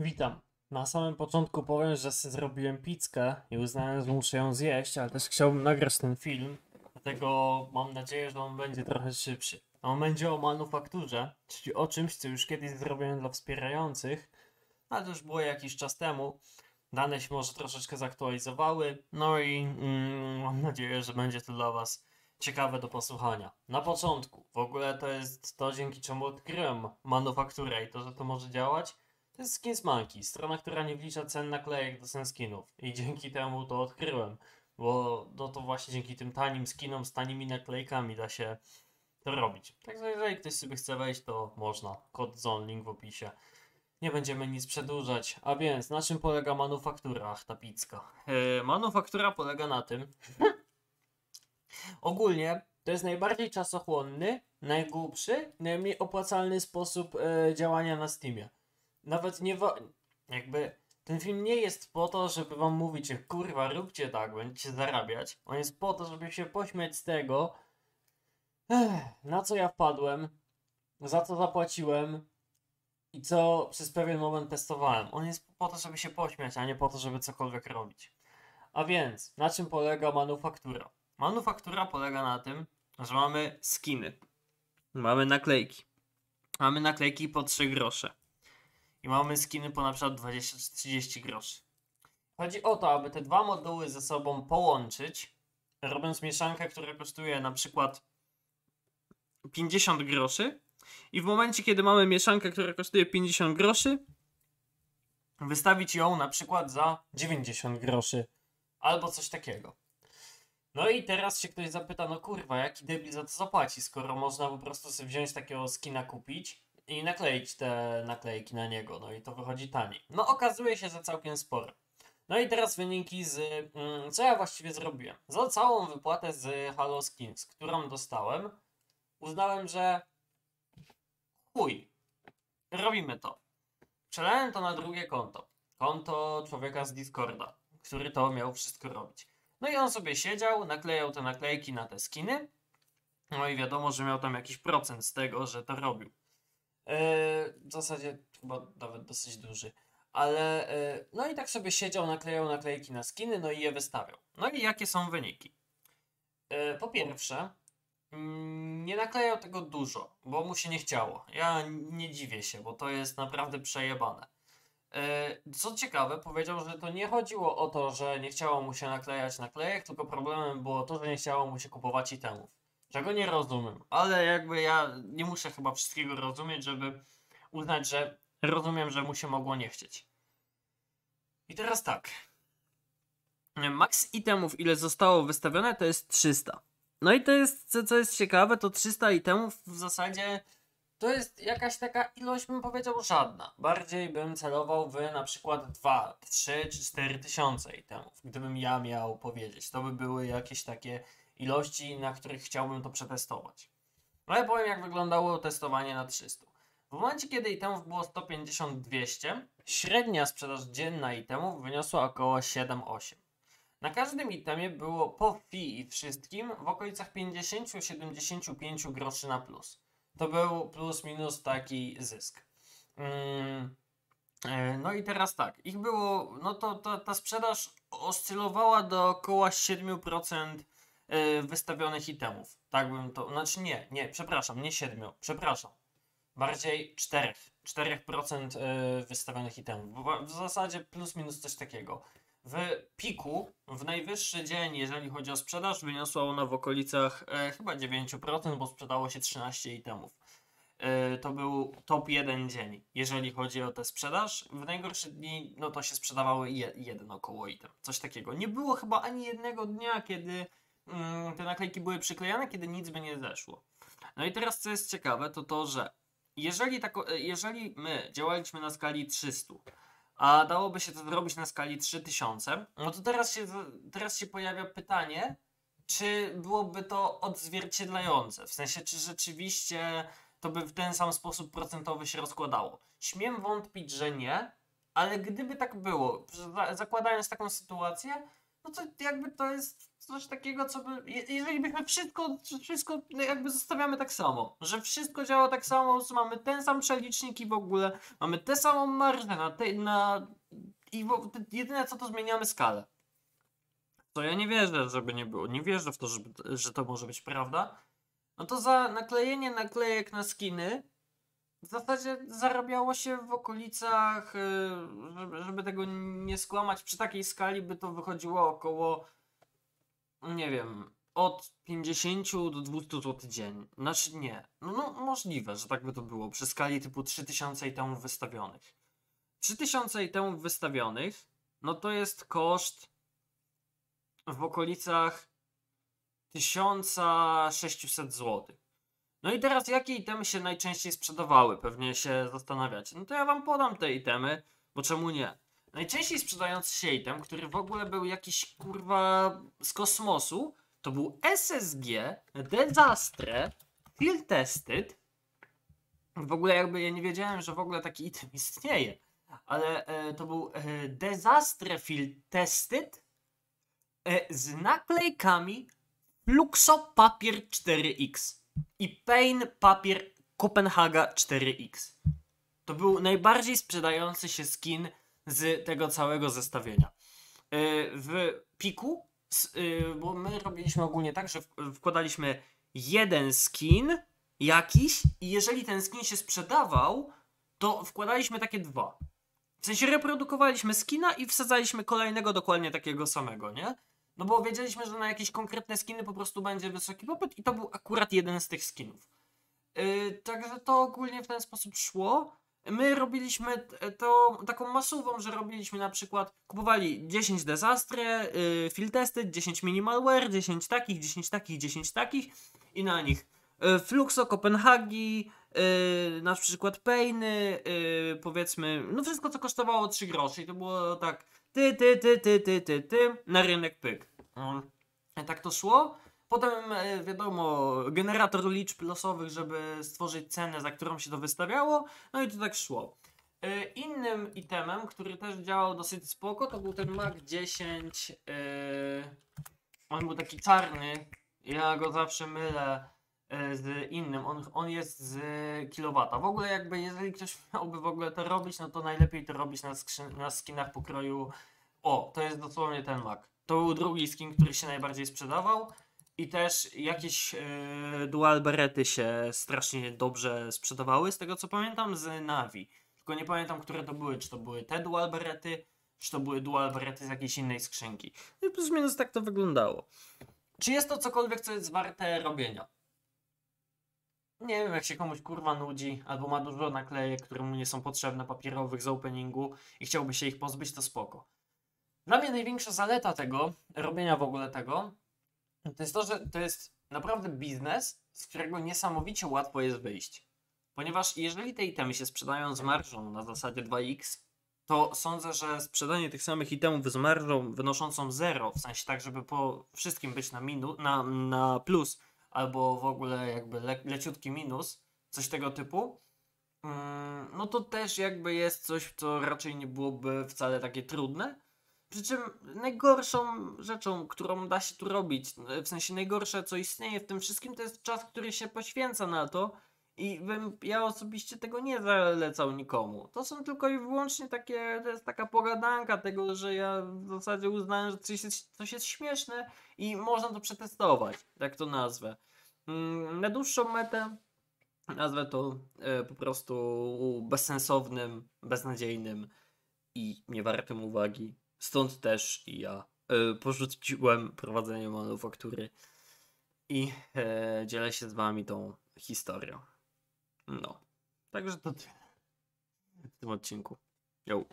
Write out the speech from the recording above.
Witam. Na samym początku powiem, że zrobiłem pizzkę i uznałem, że muszę ją zjeść, ale też chciałbym nagrać ten film, dlatego mam nadzieję, że on będzie trochę szybszy. On będzie o manufakturze, czyli o czymś, co już kiedyś zrobiłem dla wspierających, ale to już było jakiś czas temu. Dane się może troszeczkę zaktualizowały, no i mm, mam nadzieję, że będzie to dla Was ciekawe do posłuchania. Na początku, w ogóle to jest to, dzięki czemu odkryłem manufakturę i to, że to może działać. To jest Skins Monkey, strona, która nie wlicza cen naklejek do senskinów. I dzięki temu to odkryłem, bo no to właśnie dzięki tym tanim skinom z tanimi naklejkami da się to robić. Także jeżeli ktoś sobie chce wejść, to można. Kod zone, link w opisie. Nie będziemy nic przedłużać. A więc, na czym polega manufaktura? Ach, ta pizka. Yy, manufaktura polega na tym... Ogólnie to jest najbardziej czasochłonny, najgłupszy, najmniej opłacalny sposób e, działania na Steamie. Nawet nie jakby ten film nie jest po to, żeby wam mówić, kurwa róbcie tak, będziecie zarabiać. On jest po to, żeby się pośmiać z tego, ech, na co ja wpadłem, za co zapłaciłem i co przez pewien moment testowałem. On jest po to, żeby się pośmiać, a nie po to, żeby cokolwiek robić. A więc, na czym polega manufaktura? Manufaktura polega na tym, że mamy skiny. Mamy naklejki. Mamy naklejki po 3 grosze. I mamy skiny po na przykład 20 czy 30 groszy. Chodzi o to, aby te dwa moduły ze sobą połączyć, robiąc mieszankę, która kosztuje na przykład 50 groszy. I w momencie, kiedy mamy mieszankę, która kosztuje 50 groszy, wystawić ją na przykład za 90 groszy. Albo coś takiego. No i teraz się ktoś zapyta, no kurwa, jaki debil za to zapłaci, skoro można po prostu sobie wziąć takiego skina kupić i nakleić te naklejki na niego, no i to wychodzi taniej. No okazuje się, że całkiem sporo. No i teraz wyniki z, mm, co ja właściwie zrobiłem. Za całą wypłatę z Halo Skins, którą dostałem, uznałem, że chuj, robimy to. Przelałem to na drugie konto. Konto człowieka z Discorda, który to miał wszystko robić. No i on sobie siedział, naklejał te naklejki na te skiny. No i wiadomo, że miał tam jakiś procent z tego, że to robił. Yy, w zasadzie chyba nawet dosyć duży. Ale yy, no i tak sobie siedział, naklejał naklejki na skiny, no i je wystawiał. No i jakie są wyniki? Yy, po pierwsze, mm, nie naklejał tego dużo, bo mu się nie chciało. Ja nie dziwię się, bo to jest naprawdę przejebane. Co ciekawe, powiedział, że to nie chodziło o to, że nie chciało mu się naklejać naklejek, tylko problemem było to, że nie chciało mu się kupować itemów. Czego nie rozumiem, ale jakby ja nie muszę chyba wszystkiego rozumieć, żeby uznać, że rozumiem, że mu się mogło nie chcieć. I teraz tak. Max itemów, ile zostało wystawione, to jest 300. No i to jest, co, co jest ciekawe, to 300 itemów w zasadzie to jest jakaś taka ilość, bym powiedział, żadna. Bardziej bym celował w na przykład 2, 3 czy 4 tysiące itemów. Gdybym ja miał powiedzieć, to by były jakieś takie ilości, na których chciałbym to przetestować. Ale powiem, jak wyglądało testowanie na 300. W momencie, kiedy itemów było 150-200, średnia sprzedaż dzienna itemów wyniosła około 7-8. Na każdym itemie było po fee i wszystkim w okolicach 50-75 groszy na plus. To był plus minus taki zysk. Mm, e, No i teraz tak, ich było, no to, to ta sprzedaż oscylowała do około 7% e, wystawionych itemów. Tak bym to, znaczy nie, nie, przepraszam, nie 7, przepraszam. Bardziej 4, 4% e, wystawionych itemów. W- zasadzie plus minus coś takiego. W piku, w najwyższy dzień, jeżeli chodzi o sprzedaż, wyniosła ona w okolicach e, chyba 9%, bo sprzedało się 13 itemów. To był top 1 dzień, jeżeli chodzi o tę sprzedaż. W najgorsze dni, no to się sprzedawały je, jeden około item, coś takiego. Nie było chyba ani jednego dnia, kiedy te naklejki były przyklejane, kiedy nic by nie zeszło. No i teraz, co jest ciekawe, to to, że jeżeli, tako, e, jeżeli my działaliśmy na skali 300, a dałoby się to zrobić na skali 3000, no to teraz się, teraz się pojawia pytanie, czy byłoby to odzwierciedlające? W sensie, czy rzeczywiście to by w ten sam sposób procentowy się rozkładało? Śmiem wątpić, że nie, ale gdyby tak było, za- zakładając taką sytuację, no to jakby to jest coś takiego, co by, je- jeżeli byśmy wszystko, wszystko no jakby zostawiamy tak samo, że wszystko działa tak samo, mamy ten sam przelicznik i w ogóle mamy tę samą marżę na, te, na i wo- jedyne co to zmieniamy skalę. To ja nie wierzę, żeby nie było, nie wierzę w to, żeby, że to może być prawda. No to za naklejenie naklejek na skiny w zasadzie zarabiało się w okolicach, y, żeby, żeby tego nie skłamać, przy takiej skali by to wychodziło około, nie wiem, od 50 do 200 zł dzień. Znaczy nie, no, no możliwe, że tak by to było, przy skali typu 3000 itemów wystawionych. 3000 itemów wystawionych, no to jest koszt w okolicach 1600 zł. No i teraz jakie itemy się najczęściej sprzedawały? Pewnie się zastanawiacie. No to ja wam podam te itemy, bo czemu nie? Najczęściej sprzedający się item, który w ogóle był jakiś kurwa z kosmosu, to był SSG Desastre Field Tested. W ogóle jakby ja nie wiedziałem, że w ogóle taki item istnieje. Ale e, to był e, Desastre Field Tested e, z naklejkami Fluxo Papier 4X i Pain Papier Kopenhaga 4X. To był najbardziej sprzedający się skin z tego całego zestawienia. Yy, W piku, yy, bo my robiliśmy ogólnie tak, że wkładaliśmy jeden skin jakiś i jeżeli ten skin się sprzedawał, to wkładaliśmy takie dwa. W sensie reprodukowaliśmy skina i wsadzaliśmy kolejnego dokładnie takiego samego, nie? No bo wiedzieliśmy, że na jakieś konkretne skiny po prostu będzie wysoki popyt i to był akurat jeden z tych skinów. Yy, także to ogólnie w ten sposób szło. My robiliśmy to taką masową, że robiliśmy na przykład, kupowali 10 Desastre, yy, Field Tested, 10 Minimalware, 10 takich, 10 takich, 10 takich i na nich yy, Fluxo, Kopenhagi, yy, na przykład Painy, yy, powiedzmy, no wszystko co kosztowało 3 grosze i to było tak ty, ty, ty, ty, ty, ty, ty, na rynek pyk. No. Tak to szło. Potem e, wiadomo, generator liczb losowych, żeby stworzyć cenę, za którą się to wystawiało. No i to tak szło. E, Innym itemem, który też działał dosyć spoko, to był ten Mac 10. e, On był taki czarny. Ja go zawsze mylę z innym. On, on jest z kilowata. W ogóle jakby jeżeli ktoś miałby w ogóle to robić, no to najlepiej to robić na, na skinach pokroju. O, to jest dosłownie ten Mac. To był drugi skin, który się najbardziej sprzedawał. I też jakieś e, dual berety się strasznie dobrze sprzedawały, z tego co pamiętam, z Navi. Tylko nie pamiętam, które to były. Czy to były te dual berety, czy to były dual berety z jakiejś innej skrzynki. No i plus minus tak to wyglądało. Czy jest to cokolwiek, co jest warte robienia? Nie wiem, jak się komuś kurwa nudzi, albo ma dużo naklejek, które mu nie są potrzebne, papierowych z openingu i chciałby się ich pozbyć, to spoko. Dla mnie największa zaleta tego, robienia w ogóle tego, to jest to, że to jest naprawdę biznes, z którego niesamowicie łatwo jest wyjść. Ponieważ jeżeli te itemy się sprzedają z marżą na zasadzie 2x, to sądzę, że sprzedanie tych samych itemów z marżą wynoszącą 0, w sensie tak, żeby po wszystkim być na, minu, na, na plus, albo w ogóle jakby le, leciutki minus, coś tego typu, mm, no to też jakby jest coś, co raczej nie byłoby wcale takie trudne. Przy czym najgorszą rzeczą, którą da się tu robić, w sensie najgorsze, co istnieje w tym wszystkim, to jest czas, który się poświęca na to. I bym, ja osobiście tego nie zalecał nikomu. To są tylko i wyłącznie takie, to jest taka pogadanka tego, że ja w zasadzie uznałem, że coś jest, coś jest śmieszne i można to przetestować, tak to nazwę. Mm, Na dłuższą metę nazwę to e, po prostu bezsensownym, beznadziejnym i niewartym uwagi. Stąd też ja e, porzuciłem prowadzenie manufaktury i e, dzielę się z wami tą historią. No. Także to w tym odcinku. Yo.